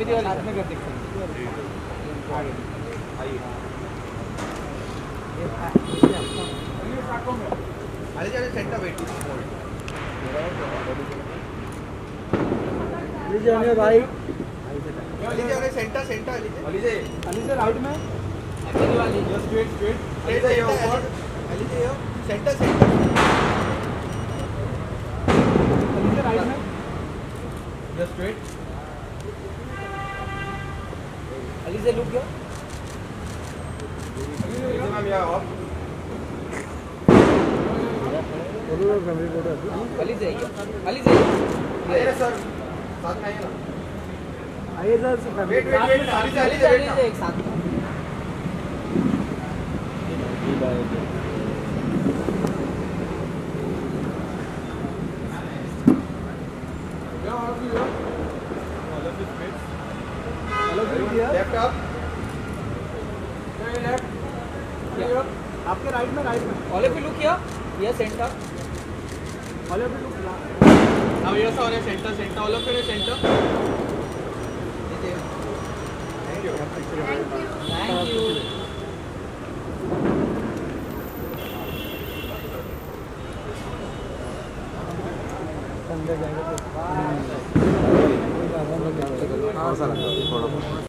विधि वाली साथ में कर देखते हैं। अली जी। सेंटर वेट लीजिए भाई। अली जी सेंटर सेंटर अली जी अली जी अली से राइट में विधि वाली straight straight Ali ji Ali ji center center Ali से राइट में। जस्ट स्ट्रेट अली से लुक गया? अली से अली से अरे सर साथ में आइए ना। आइए sir wait wait wait Ali ji Ali wait एक साथ लेफ़्ट अप आपके राइट में राइट में all of you look here yes center all of you look on a center, center, all of you in a center. Thank you. Thank you अंदर जाएँगे तो Pazar